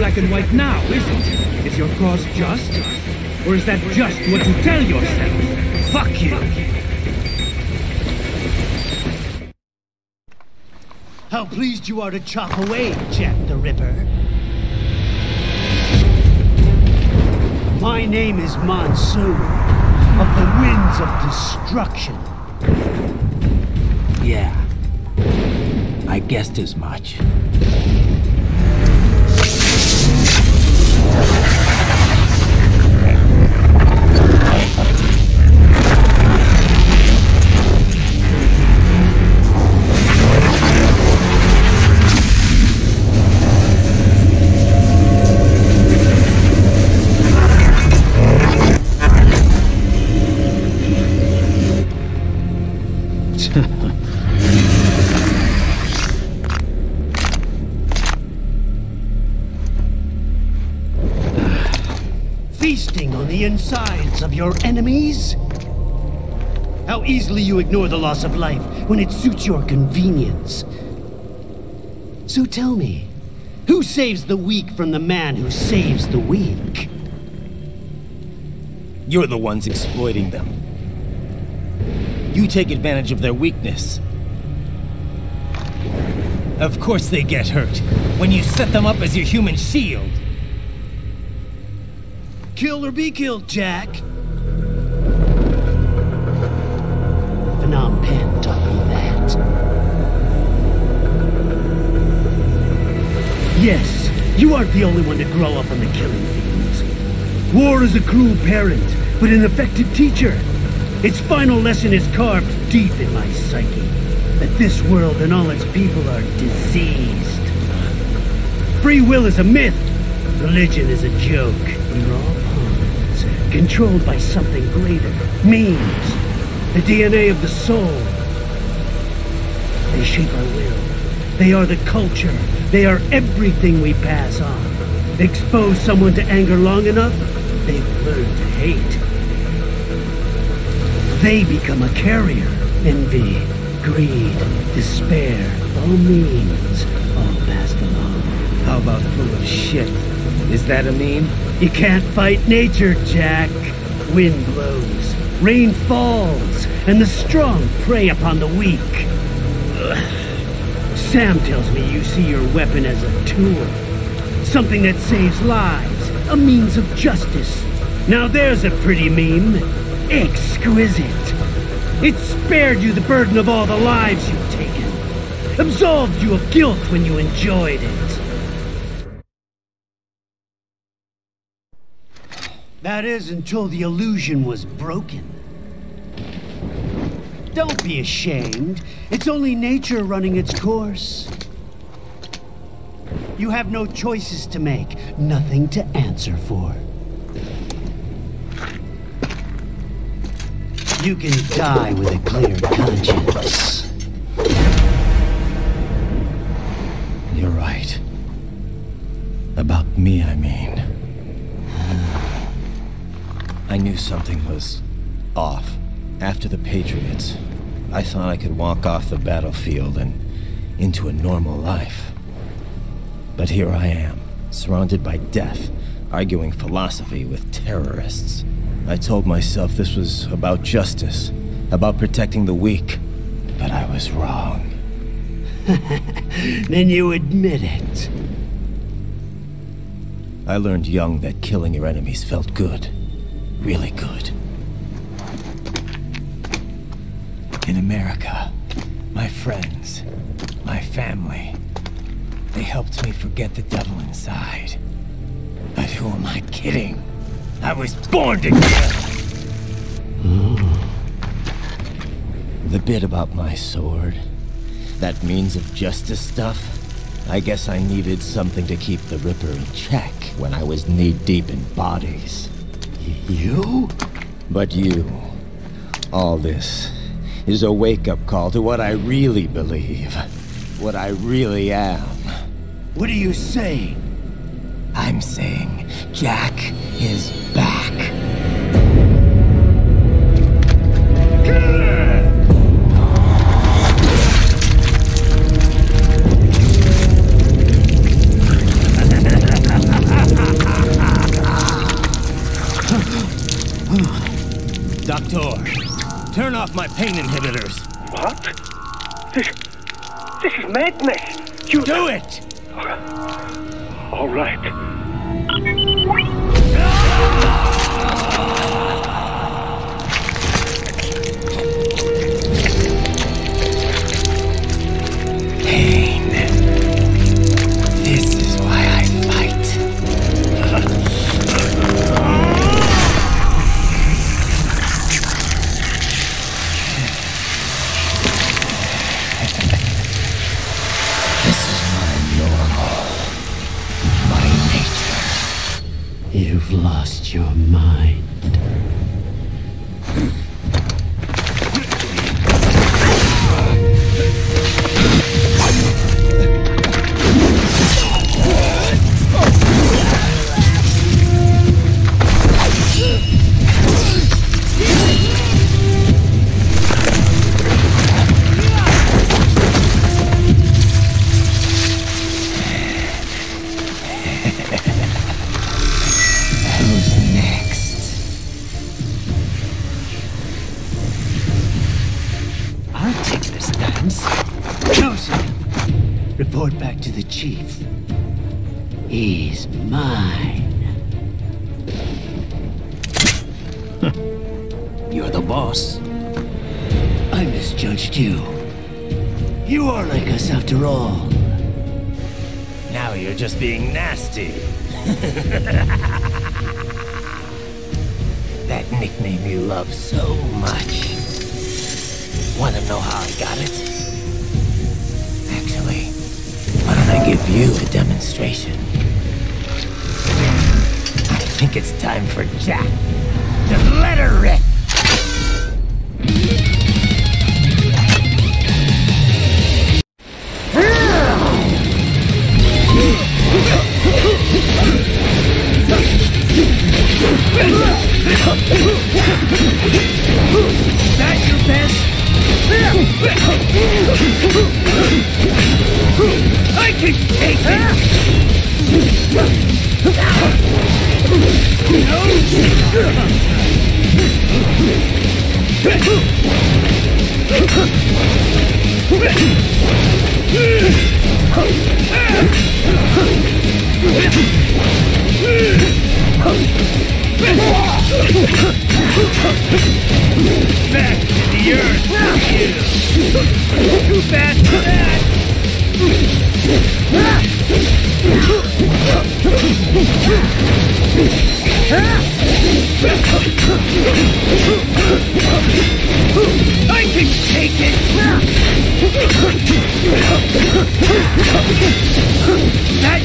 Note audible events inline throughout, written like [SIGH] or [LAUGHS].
black and white now, is it? Is your cause just? Or is that just what you tell yourself? Fuck you! How pleased you are to chop away, Jack the Ripper. My name is Monsoon, of the Winds of Destruction. Yeah. I guessed as much. Insides of your enemies? How easily you ignore the loss of life when it suits your convenience. So tell me, who saves the weak from the man who saves the weak? You're the ones exploiting them. You take advantage of their weakness. Of course they get hurt when you set them up as your human shield. Kill or be killed, Jack. Phnom Penh taught me that. Yes, you aren't the only one to grow up on the killing fields. War is a cruel parent, but an effective teacher. Its final lesson is carved deep in my psyche. That this world and all its people are diseased. Free will is a myth. Religion is a joke. We're all controlled by something greater. Memes. The DNA of the soul. They shape our will. They are the culture. They are everything we pass on. Expose someone to anger long enough, they've learned to hate. They become a carrier. Envy, greed, despair, all memes, all passed along. How about full of shit? Is that a meme? You can't fight nature, Jack. Wind blows, rain falls, and the strong prey upon the weak. Sam tells me you see your weapon as a tool. Something that saves lives, a means of justice. Now there's a pretty meme. Exquisite. It spared you the burden of all the lives you've taken. Absolved you of guilt when you enjoyed it. That is until the illusion was broken. Don't be ashamed. It's only nature running its course. You have no choices to make, nothing to answer for. You can die with a clear conscience. You're right. About me, I mean. I knew something was off. After the Patriots, I thought I could walk off the battlefield and into a normal life. But here I am, surrounded by death, arguing philosophy with terrorists. I told myself this was about justice, about protecting the weak, but I was wrong. [LAUGHS] then you admit it. I learned young that killing your enemies felt good. Really good. In America, my friends, my family, they helped me forget the devil inside. But who am I kidding. I was born to kill. The bit about my sword, that means of justice stuff, I guess I needed something to keep the Ripper in check when I was knee-deep in bodies. You? But you, all this, is a wake-up call to what I really believe. What I really am. What are you saying? I'm saying Jack is pain inhibitors. What? This... this is madness! You... Do it! So much. Wanna know how I got it? Actually, why don't I give you a demonstration? I think it's time for Jack to let her rip. I can take it! Back to the earth! Too fast for that! I can take it! That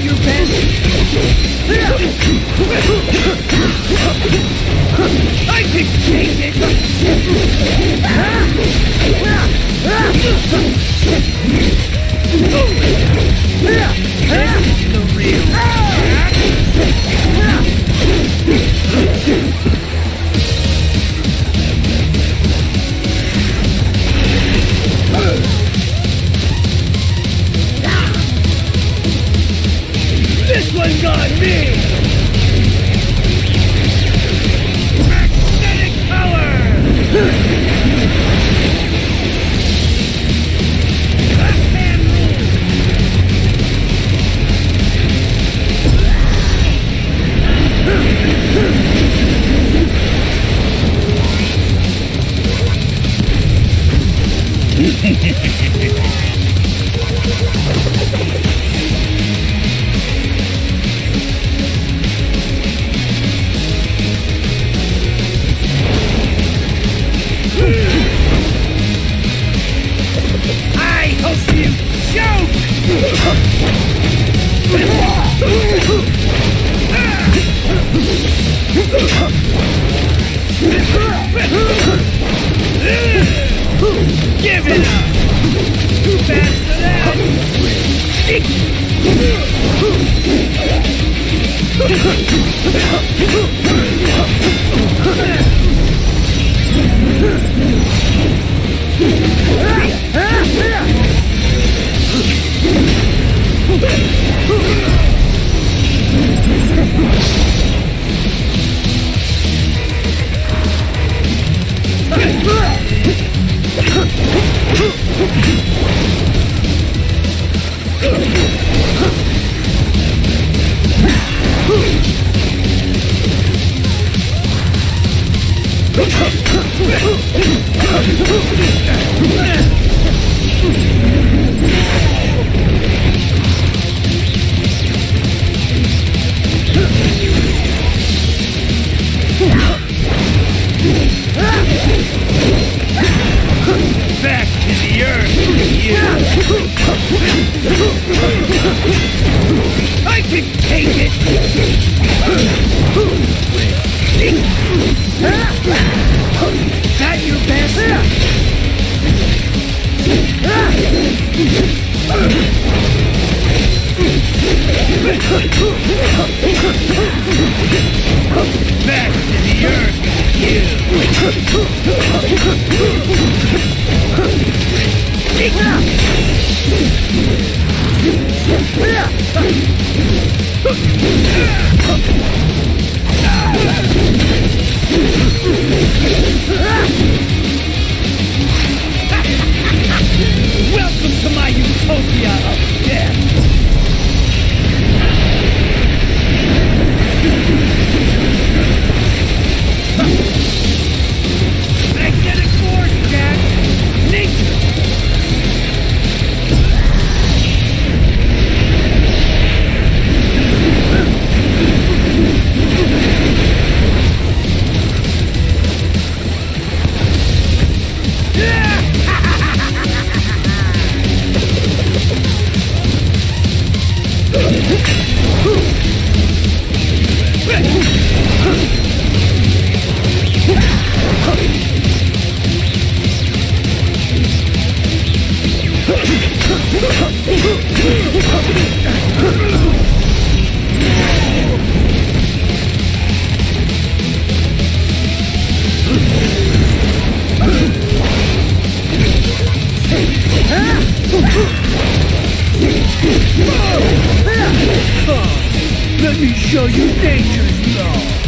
Back to the earth Welcome to my utopia of death! Huh! Let me show you nature's law.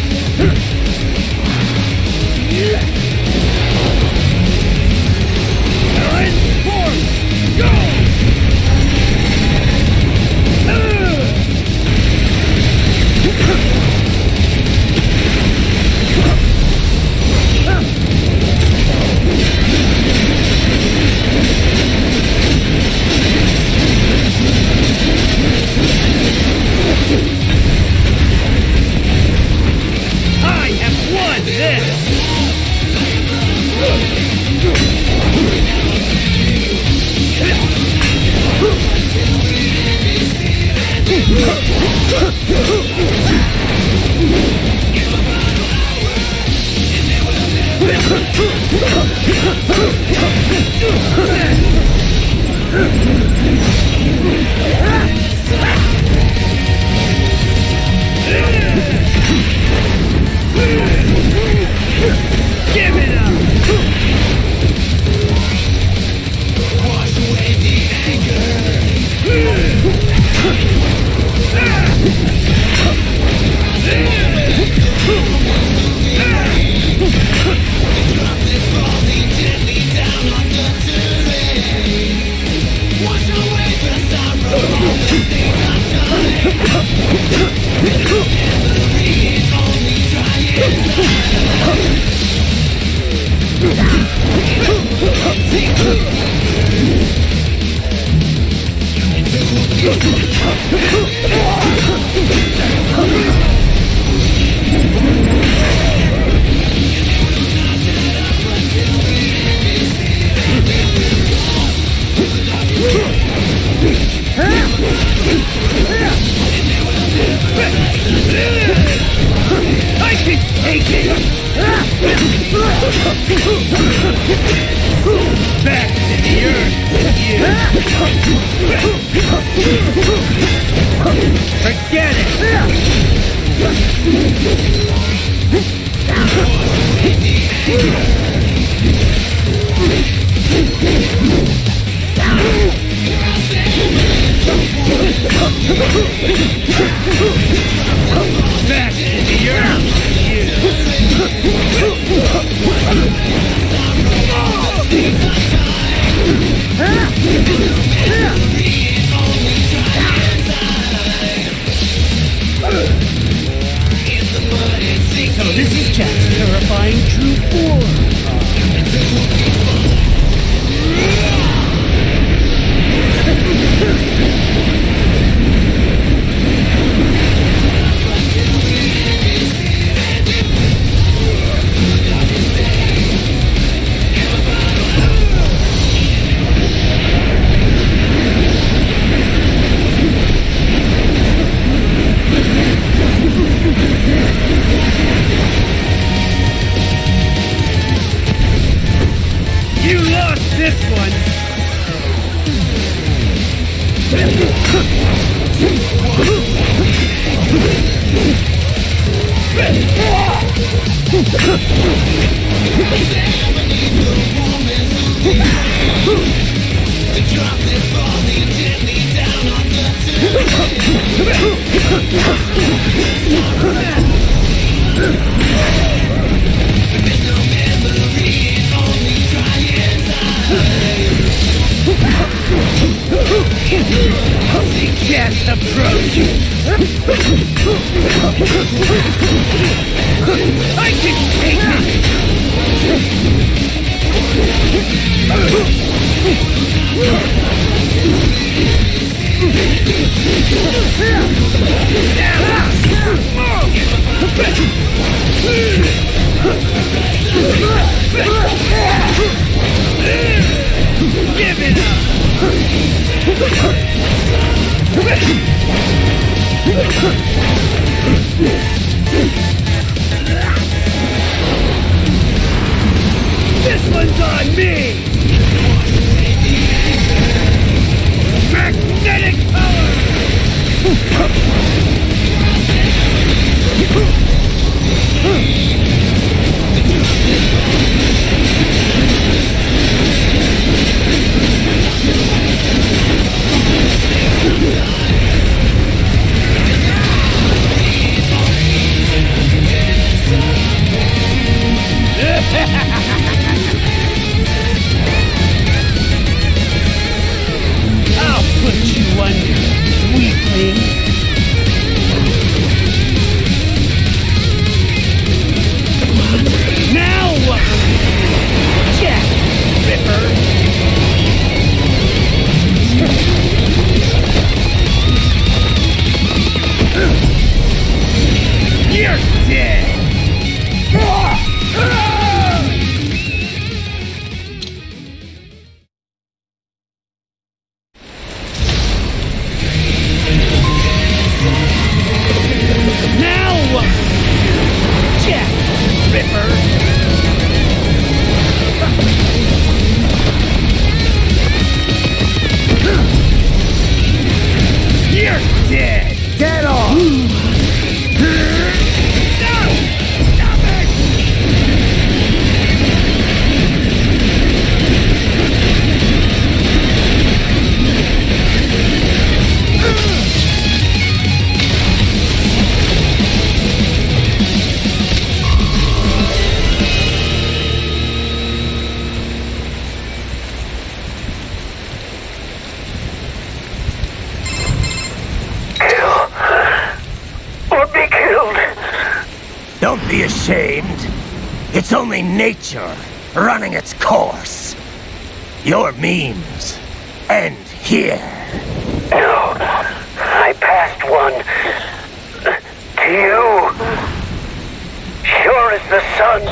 sun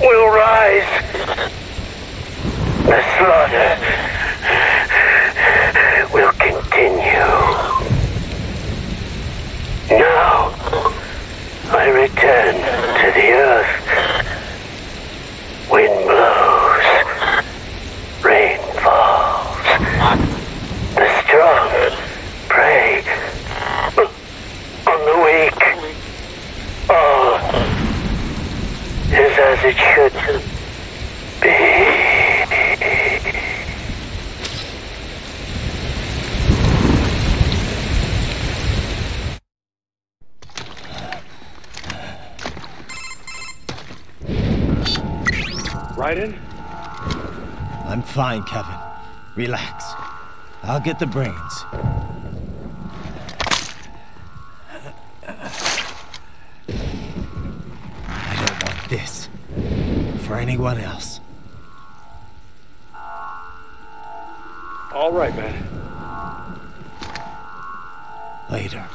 will rise. The slaughter will continue. Now, I return to the earth. as it should be. Raiden? I'm fine, Kevin. Relax. I'll get the brains. For anyone else. All right, man. Later.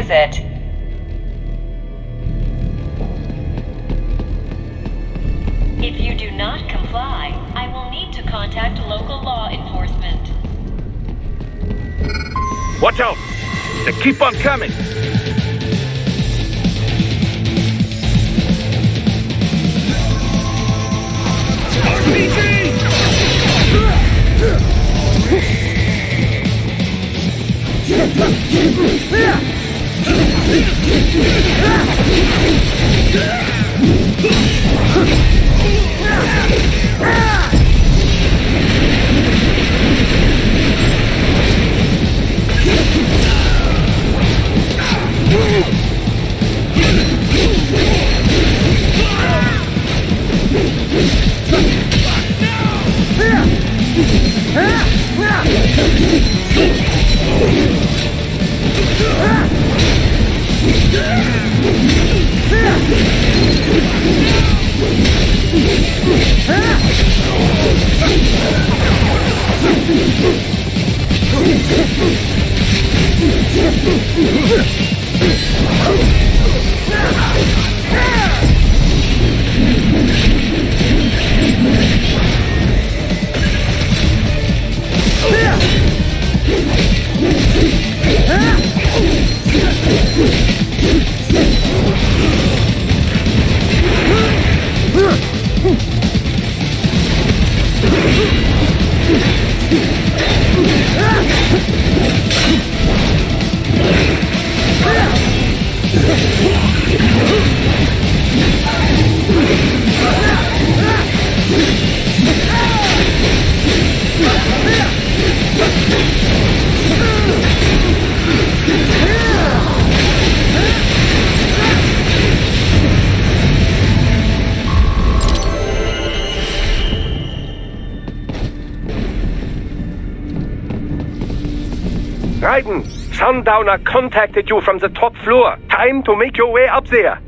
Visit. If you do not comply, I will need to contact local law enforcement. Watch out! They keep on coming! [LAUGHS] Ah! Ah! Sundowner contacted you from the top floor. Time to make your way up there.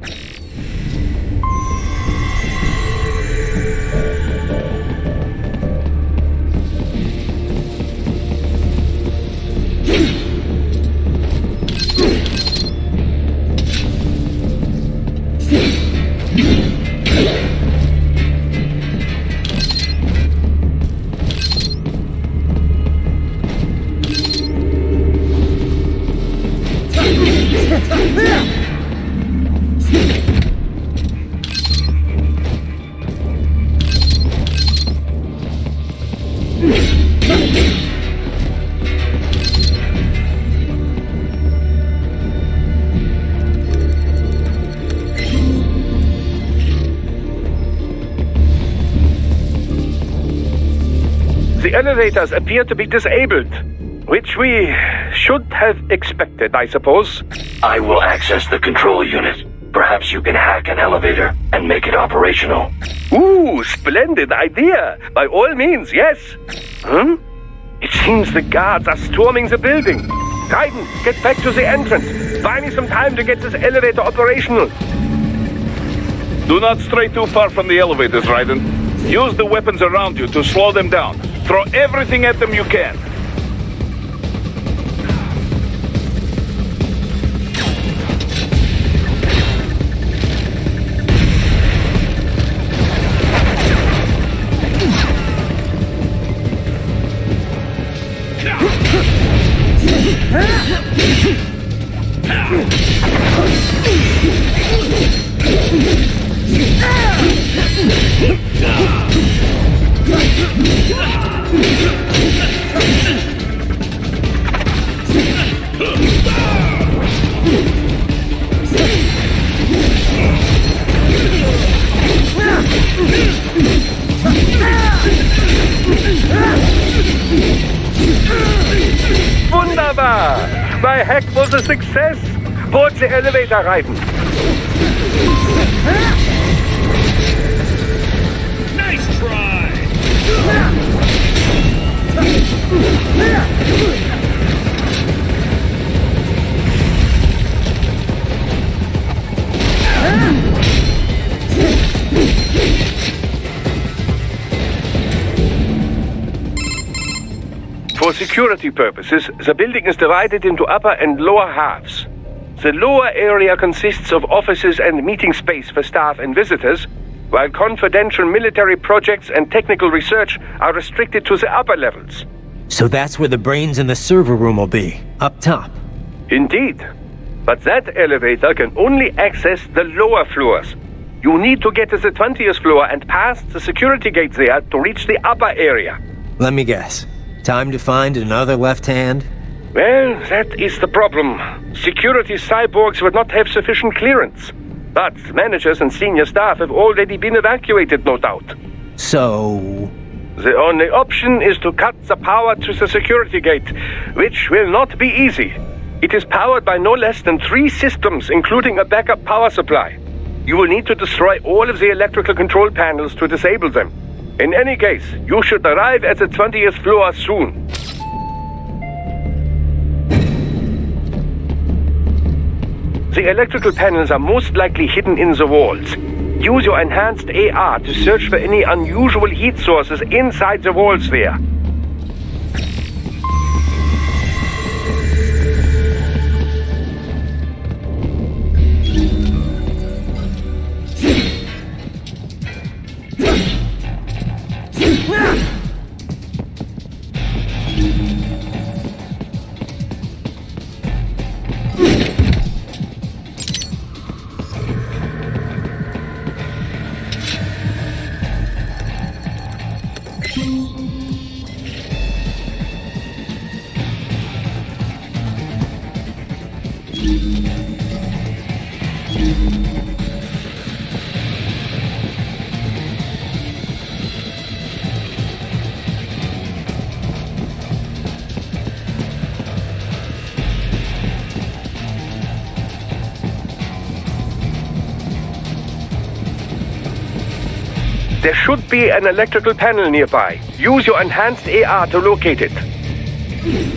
Elevators appear to be disabled, which we should have expected, I suppose. I will access the control unit. Perhaps you can hack an elevator and make it operational. Ooh, splendid idea. By all means, yes. Hmm? It seems the guards are storming the building. Raiden, get back to the entrance. Buy me some time to get this elevator operational. Do not stray too far from the elevators, Raiden. Use the weapons around you to slow them down. Throw everything at them you can. My hack was a success. Board the elevator, Raiden. Nice try! Security purposes, the building is divided into upper and lower halves. The lower area consists of offices and meeting space for staff and visitors, while confidential military projects and technical research are restricted to the upper levels. So that's where the brains in the server room will be, up top. Indeed. But that elevator can only access the lower floors. You need to get to the 20th floor and past the security gate there to reach the upper area. Let me guess. Time to find another left hand? Well, that is the problem. Security cyborgs would not have sufficient clearance. But managers and senior staff have already been evacuated, no doubt. So. The only option is to cut the power to the security gate, which will not be easy. It is powered by no less than three systems, including a backup power supply. You will need to destroy all of the electrical control panels to disable them. In any case, you should arrive at the 20th floor soon. The electrical panels are most likely hidden in the walls. Use your enhanced AR to search for any unusual heat sources inside the walls there. There should be an electrical panel nearby. Use your enhanced AR to locate it.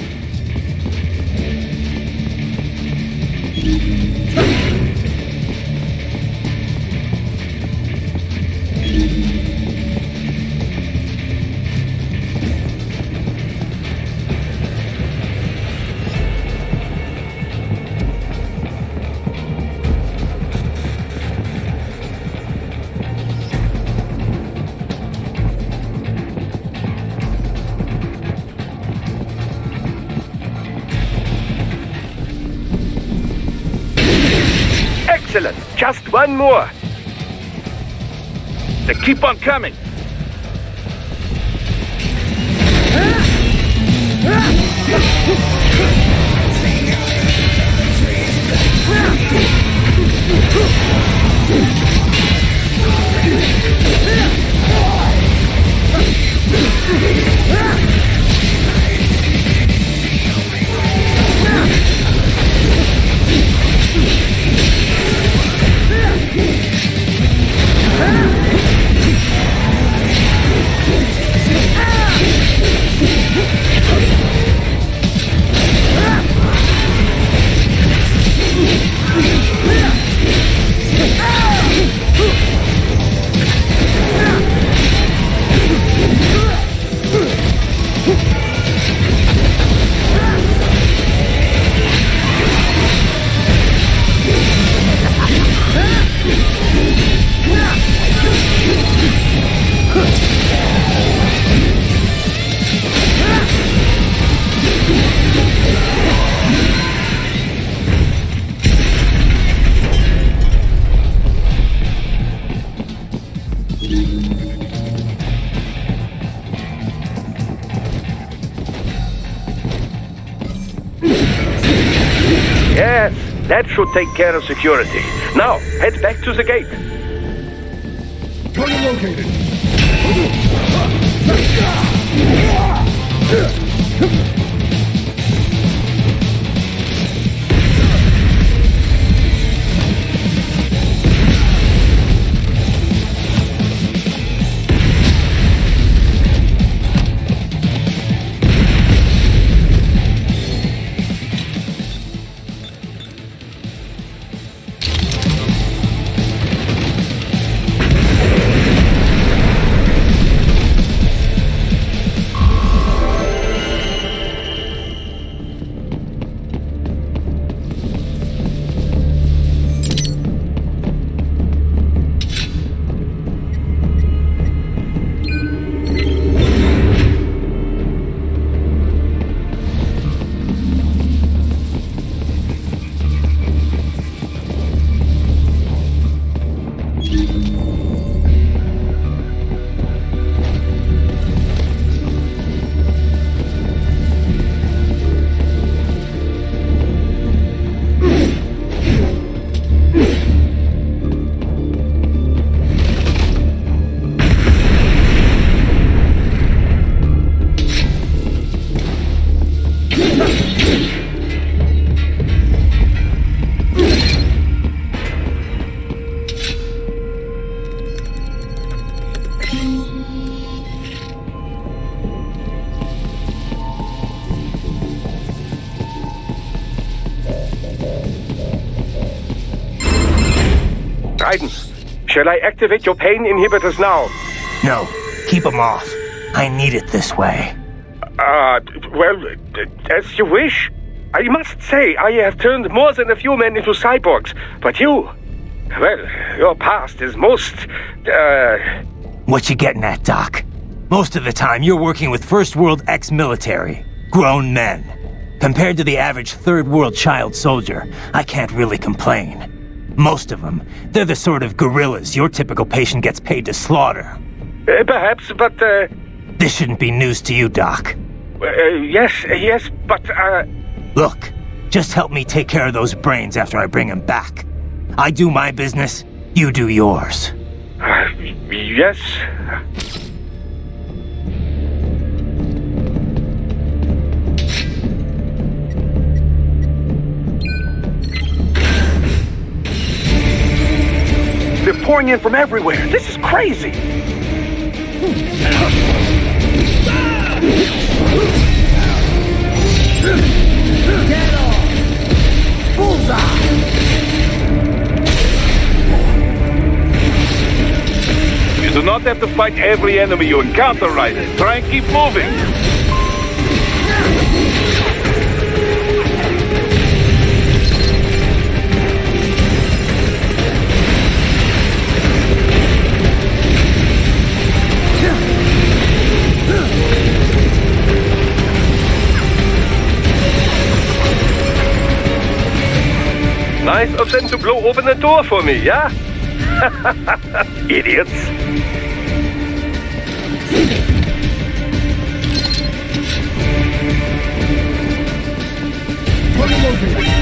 More. They keep on coming. Yes, take care of security. Now, head back to the gate. Target located. Shall I activate your pain inhibitors now? No, keep them off. I need it this way. Uh, well, uh, as you wish. I must say, I have turned more than a few men into cyborgs, but you, well, your past is most, uh, What you getting at, Doc? Most of the time, you're working with first world ex-military, grown men. Compared to the average third world child soldier, I can't really complain. Most of them, they're the sort of guerrillas your typical patient gets paid to slaughter. uh, perhaps, but, uh, This shouldn't be news to you, Doc. uh, yes, yes, but, uh, Look, just help me take care of those brains after I bring them back. I do my business, you do yours. uh, yes. Pouring in from everywhere. This is crazy. You do not have to fight every enemy you encounter, Raiden. Try and keep moving. Them to blow open the door for me, yeah? Idiots. All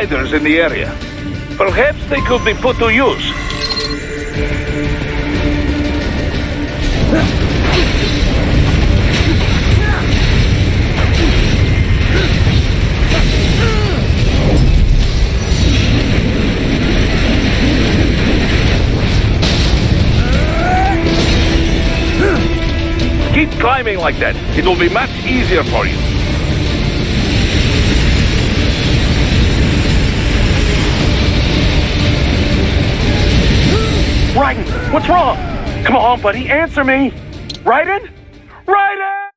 these sliders in the area. Perhaps they could be put to use. Keep climbing like that. It will be much easier for you. What's wrong? Come on, buddy, answer me. Raiden? Raiden!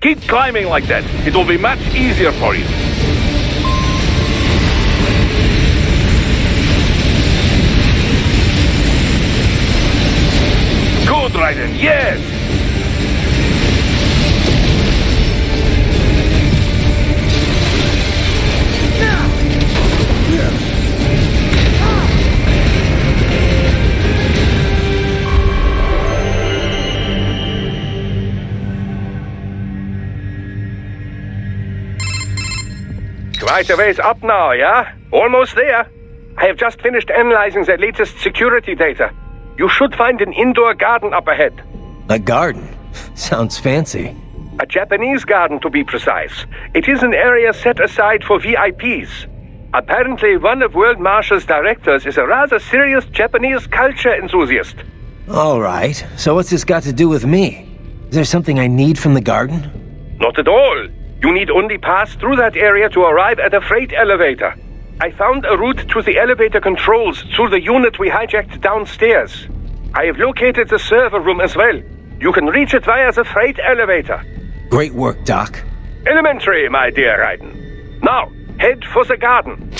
Keep climbing like that. It will be much easier for you. Good, Raiden. Yes. Quite a ways up now, yeah? Almost there. I have just finished analyzing the latest security data. You should find an indoor garden up ahead. A garden? Sounds fancy. A Japanese garden, to be precise. It is an area set aside for VIPs. Apparently, one of World Marshal's directors is a rather serious Japanese culture enthusiast. All right, so what's this got to do with me? Is there something I need from the garden? Not at all. You need only pass through that area to arrive at a freight elevator. I found a route to the elevator controls through the unit we hijacked downstairs. I have located the server room as well. You can reach it via the freight elevator. Great work, Doc. Elementary, my dear Raiden. Now, head for the garden.